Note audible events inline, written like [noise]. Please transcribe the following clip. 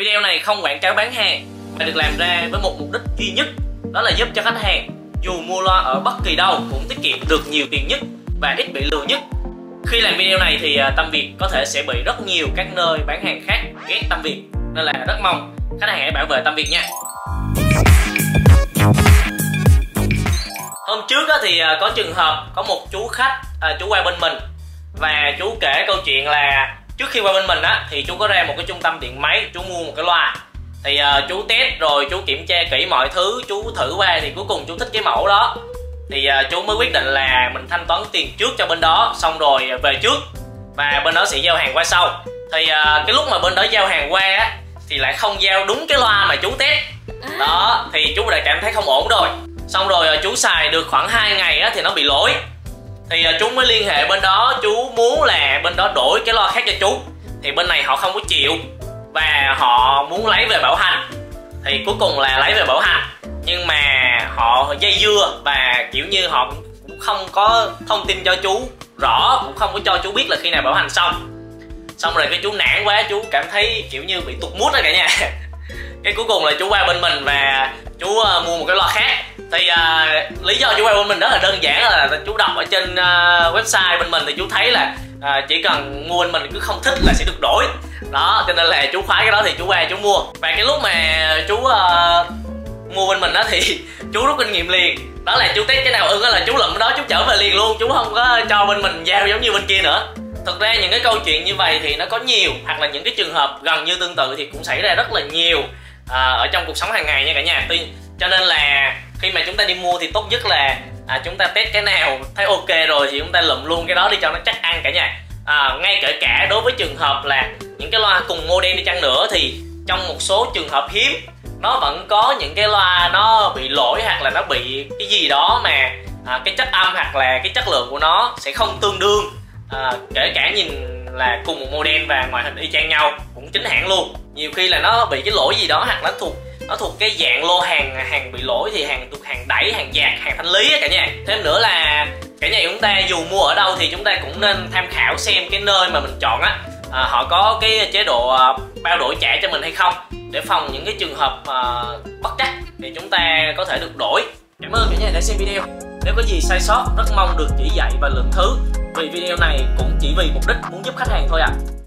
Video này không quảng cáo bán hàng, mà được làm ra với một mục đích duy nhất, đó là giúp cho khách hàng, dù mua loa ở bất kỳ đâu, cũng tiết kiệm được nhiều tiền nhất và ít bị lừa nhất. Khi làm video này thì à, Tâm Việt có thể sẽ bị rất nhiều các nơi bán hàng khác ghét Tâm Việt, nên là rất mong khách hàng hãy bảo vệ Tâm Việt nha. Hôm trước thì à, có trường hợp có một chú khách à, chú qua bên mình và chú kể câu chuyện là trước khi qua bên mình á thì chú có ra một cái trung tâm điện máy chú mua một cái loa. Thì uh, chú test rồi chú kiểm tra kỹ mọi thứ chú thử qua thì cuối cùng chú thích cái mẫu đó. Thì uh, chú mới quyết định là mình thanh toán tiền trước cho bên đó xong rồi về trước và bên đó sẽ giao hàng qua sau. Thì uh, cái lúc mà bên đó giao hàng qua á thì lại không giao đúng cái loa mà chú test. Đó thì chú đã cảm thấy không ổn rồi. Xong rồi uh, chú xài được khoảng 2 ngày á thì nó bị lỗi thì à, chú mới liên hệ bên đó, chú muốn là bên đó đổi cái loa khác cho chú. Thì bên này họ không có chịu, và họ muốn lấy về bảo hành. Thì cuối cùng là lấy về bảo hành. Nhưng mà họ dây dưa và, kiểu như, họ cũng không có thông tin cho chú rõ, cũng không có cho chú biết là khi nào bảo hành xong. Xong rồi cái chú nản quá, chú cảm thấy kiểu như bị tụt mút đó cả nhà. [laughs] Cái cuối cùng là chú qua bên mình và chú à, mua một cái loa khác thì uh, lý do chú quay bên mình rất là đơn giản là chú đọc ở trên uh, website bên mình thì chú thấy là uh, chỉ cần mua bên mình cứ không thích là sẽ được đổi. Đó cho nên là chú khoái cái đó thì chú qua chú mua. Và cái lúc mà chú uh, mua bên mình đó thì [laughs] chú rút kinh nghiệm liền. Đó là chú test cái nào ưng là chú lụm đó chú trở về liền luôn. Chú không có cho bên mình giao giống như bên kia nữa. Thực ra những cái câu chuyện như vậy thì nó có nhiều hoặc là những cái trường hợp gần như tương tự thì cũng xảy ra rất là nhiều à, ở trong cuộc sống hàng ngày nha cả nhà. Tuy cho nên là khi mà chúng ta đi mua thì tốt nhất là à, chúng ta test cái nào thấy ok rồi thì chúng ta lụm luôn cái đó đi cho nó chắc ăn cả nhà. À, ngay kể cả đối với trường hợp là những cái loa cùng model đi chăng nữa thì trong một số trường hợp hiếm nó vẫn có những cái loa nó bị lỗi hoặc là nó bị cái gì đó mà à, cái chất âm hoặc là cái chất lượng của nó sẽ không tương đương. À, kể cả nhìn là cùng một model và ngoại hình y chang nhau cũng chính hãng luôn. Nhiều khi là nó bị cái lỗi gì đó hoặc nó thuộc nó thuộc cái dạng lô hàng hàng bị lỗi thì hàng thuộc hàng đẩy hàng dạt hàng thanh lý cả nhà. Thêm nữa là cả nhà chúng ta dù mua ở đâu thì chúng ta cũng nên tham khảo xem cái nơi mà mình chọn á. À, họ có cái chế độ à, bao đổi trả cho mình hay không để phòng những cái trường hợp à, bất trắc thì chúng ta có thể được đổi. Cảm ơn cả nhà đã xem video. Nếu có gì sai sót rất mong được chỉ dạy và lượng thứ. Vì video này cũng chỉ vì mục đích muốn giúp khách hàng thôi ạ. à.